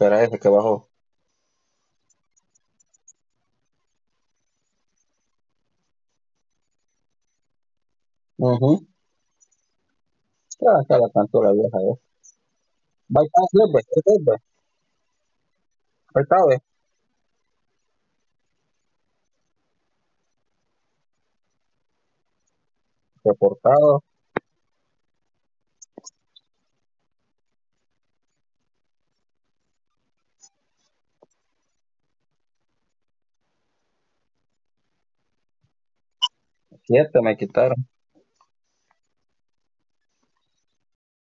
Espera ese que bajó. Mhm. Ya, acá la cantó la vieja, ¿eh? Ve. Reportado. нет, там и гитара.